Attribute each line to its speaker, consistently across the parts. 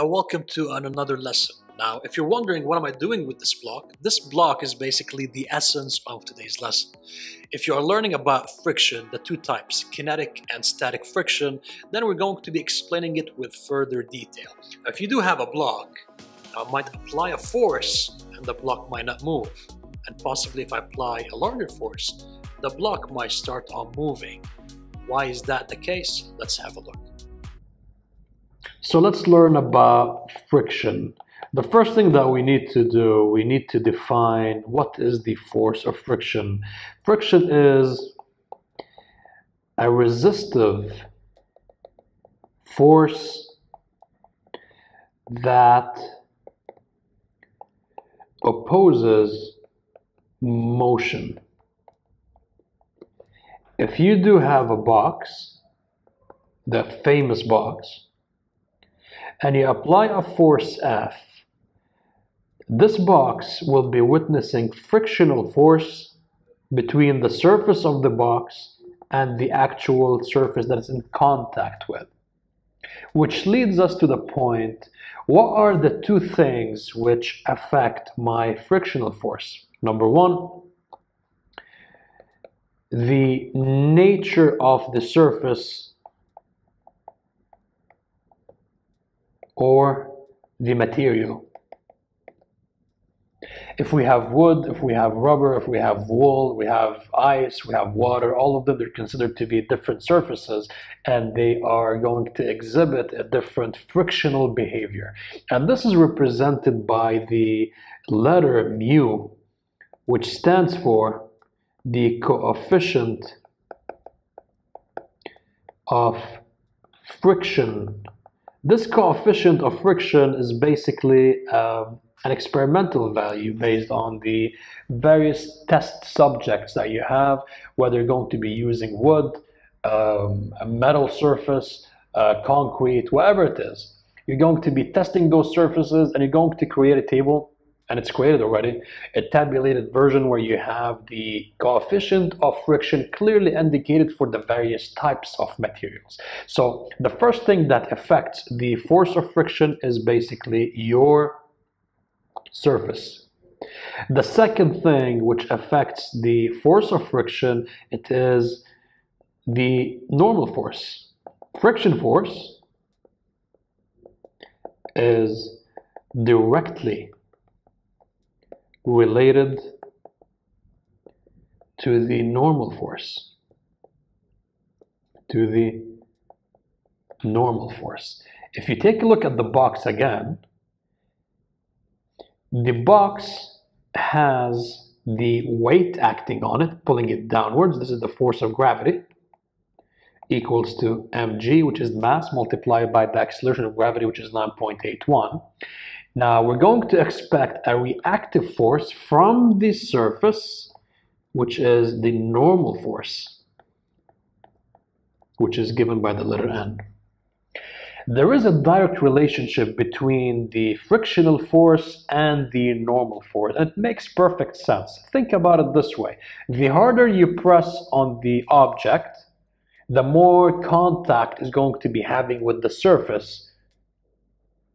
Speaker 1: Now welcome to another lesson. Now, if you're wondering what am I doing with this block, this block is basically the essence of today's lesson. If you are learning about friction, the two types, kinetic and static friction, then we're going to be explaining it with further detail. Now, if you do have a block, I might apply a force and the block might not move. And possibly if I apply a larger force, the block might start on moving. Why is that the case? Let's have a look.
Speaker 2: So let's learn about friction. The first thing that we need to do, we need to define what is the force of friction. Friction is a resistive force that opposes motion. If you do have a box, the famous box, and you apply a force F, this box will be witnessing frictional force between the surface of the box and the actual surface that it's in contact with. Which leads us to the point, what are the two things which affect my frictional force? Number one, the nature of the surface or the material. If we have wood, if we have rubber, if we have wool, we have ice, we have water, all of them are considered to be different surfaces and they are going to exhibit a different frictional behavior. And this is represented by the letter mu, which stands for the coefficient of friction this coefficient of friction is basically um, an experimental value based on the various test subjects that you have, whether you're going to be using wood, um, a metal surface, uh, concrete, whatever it is. You're going to be testing those surfaces and you're going to create a table and it's created already, a tabulated version where you have the coefficient of friction clearly indicated for the various types of materials. So the first thing that affects the force of friction is basically your surface. The second thing which affects the force of friction, it is the normal force. Friction force is directly related to the normal force, to the normal force. If you take a look at the box again, the box has the weight acting on it, pulling it downwards. This is the force of gravity equals to mg, which is mass, multiplied by the acceleration of gravity, which is 9.81. Now we're going to expect a reactive force from the surface, which is the normal force, which is given by the letter n. There is a direct relationship between the frictional force and the normal force. It makes perfect sense. Think about it this way. The harder you press on the object, the more contact is going to be having with the surface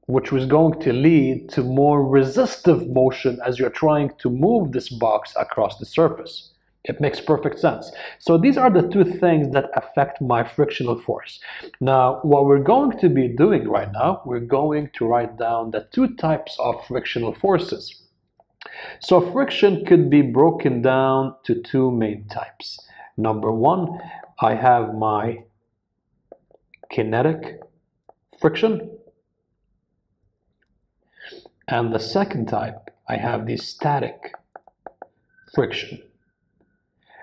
Speaker 2: which was going to lead to more resistive motion as you're trying to move this box across the surface. It makes perfect sense. So these are the two things that affect my frictional force. Now, what we're going to be doing right now, we're going to write down the two types of frictional forces. So friction could be broken down to two main types. Number one, I have my kinetic friction and the second type, I have the static friction.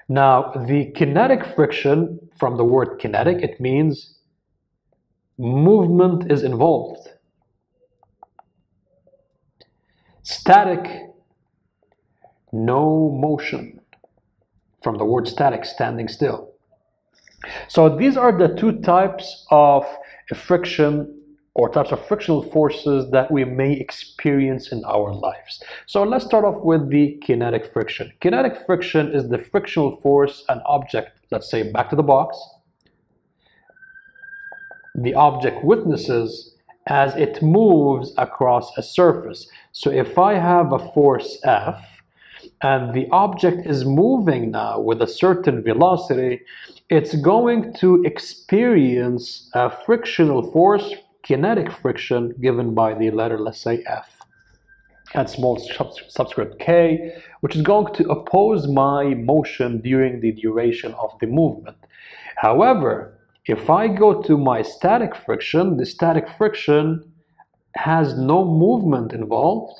Speaker 2: Now, the kinetic friction, from the word kinetic, it means movement is involved. Static, no motion, from the word static, standing still. So these are the two types of friction or types of frictional forces that we may experience in our lives. So let's start off with the kinetic friction. Kinetic friction is the frictional force an object, let's say back to the box, the object witnesses as it moves across a surface. So if I have a force F and the object is moving now with a certain velocity, it's going to experience a frictional force, kinetic friction, given by the letter, let's say F and small subscript k, which is going to oppose my motion during the duration of the movement. However, if I go to my static friction, the static friction has no movement involved,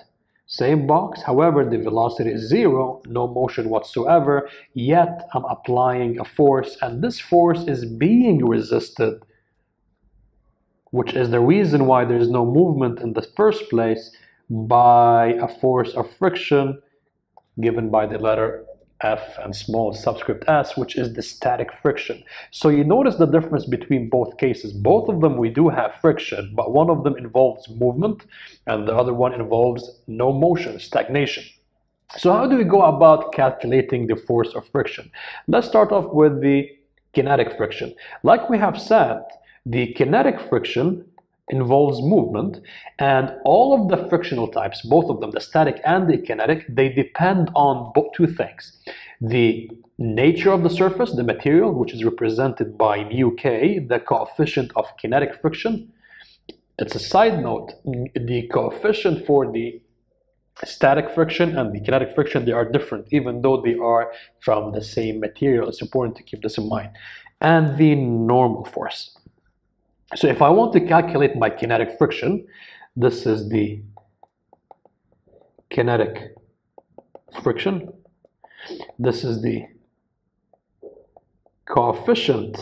Speaker 2: same box, however, the velocity is zero, no motion whatsoever, yet I'm applying a force, and this force is being resisted, which is the reason why there's no movement in the first place by a force of friction given by the letter F and small subscript s, which is the static friction. So you notice the difference between both cases. Both of them we do have friction, but one of them involves movement and the other one involves no motion, stagnation. So how do we go about calculating the force of friction? Let's start off with the kinetic friction. Like we have said, the kinetic friction involves movement and all of the frictional types both of them the static and the kinetic they depend on two things. The nature of the surface the material which is represented by mu k the coefficient of kinetic friction. It's a side note the coefficient for the static friction and the kinetic friction they are different even though they are from the same material it's important to keep this in mind. And the normal force so if I want to calculate my kinetic friction, this is the kinetic friction. This is the coefficient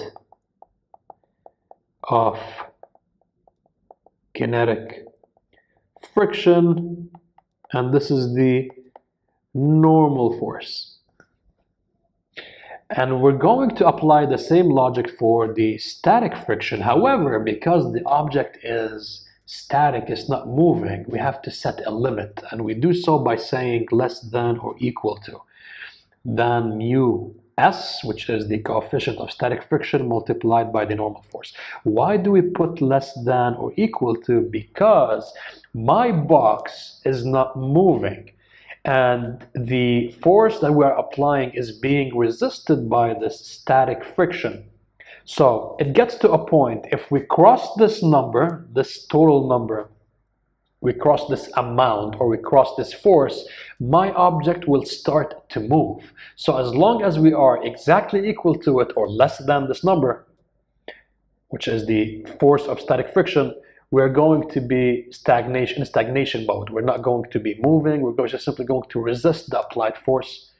Speaker 2: of kinetic friction and this is the normal force. And we're going to apply the same logic for the static friction. However, because the object is static, it's not moving, we have to set a limit. And we do so by saying less than or equal to than mu s, which is the coefficient of static friction multiplied by the normal force. Why do we put less than or equal to? Because my box is not moving and the force that we're applying is being resisted by this static friction. So it gets to a point, if we cross this number, this total number, we cross this amount or we cross this force, my object will start to move. So as long as we are exactly equal to it or less than this number, which is the force of static friction, we're going to be stagnation stagnation mode. We're not going to be moving. We're just simply going to resist the applied force.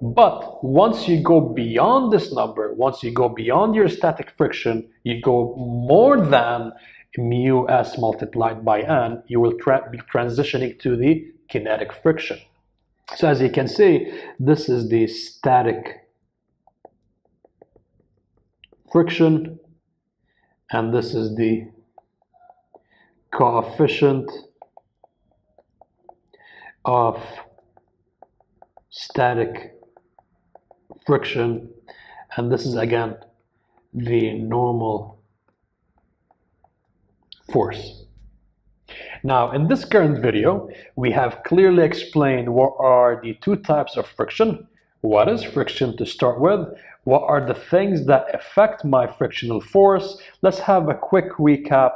Speaker 2: But once you go beyond this number, once you go beyond your static friction, you go more than mu s multiplied by n, you will tra be transitioning to the kinetic friction. So as you can see, this is the static friction, and this is the coefficient of static friction and this is again the normal force. Now in this current video we have clearly explained what are the two types of friction, what is friction to start with, what are the things that affect my frictional force. Let's have a quick recap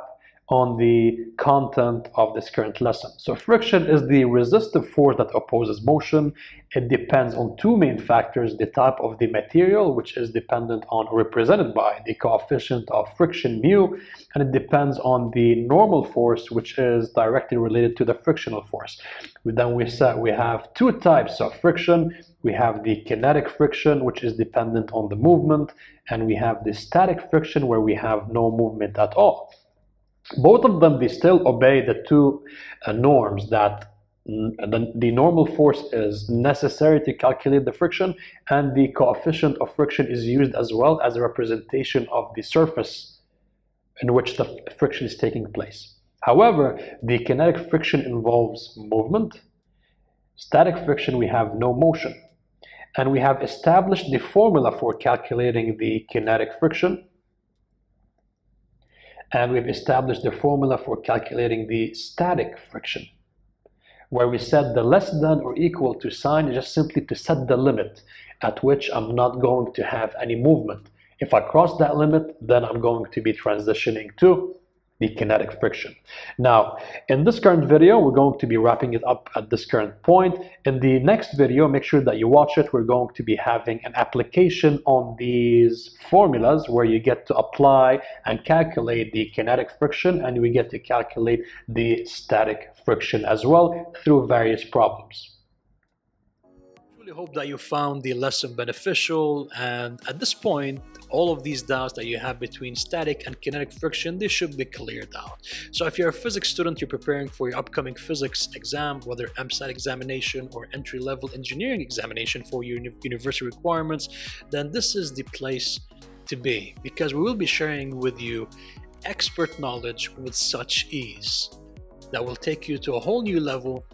Speaker 2: on the content of this current lesson. So friction is the resistive force that opposes motion. It depends on two main factors, the type of the material, which is dependent on or represented by the coefficient of friction mu, and it depends on the normal force, which is directly related to the frictional force. Then we said we have two types of friction. We have the kinetic friction, which is dependent on the movement, and we have the static friction where we have no movement at all both of them they still obey the two uh, norms that the, the normal force is necessary to calculate the friction and the coefficient of friction is used as well as a representation of the surface in which the friction is taking place. However, the kinetic friction involves movement. Static friction, we have no motion. And we have established the formula for calculating the kinetic friction and we've established the formula for calculating the static friction where we set the less than or equal to sign is just simply to set the limit at which I'm not going to have any movement. If I cross that limit, then I'm going to be transitioning to the kinetic friction. Now, in this current video, we're going to be wrapping it up at this current point. In the next video, make sure that you watch it. We're going to be having an application on these formulas where you get to apply and calculate the kinetic friction and we get to calculate the static friction as well through various problems
Speaker 1: really hope that you found the lesson beneficial and at this point all of these doubts that you have between static and kinetic friction they should be cleared out. So if you're a physics student you're preparing for your upcoming physics exam whether Emsat examination or entry-level engineering examination for your university requirements then this is the place to be because we will be sharing with you expert knowledge with such ease that will take you to a whole new level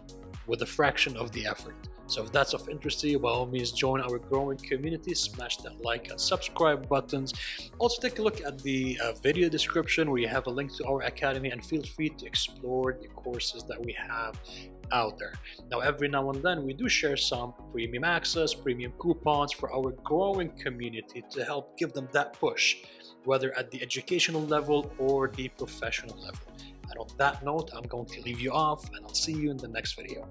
Speaker 1: with a fraction of the effort so if that's of interest to you, by all means, join our growing community, smash that like and subscribe buttons. Also take a look at the uh, video description where you have a link to our academy and feel free to explore the courses that we have out there. Now, every now and then we do share some premium access, premium coupons for our growing community to help give them that push, whether at the educational level or the professional level. And on that note, I'm going to leave you off and I'll see you in the next video.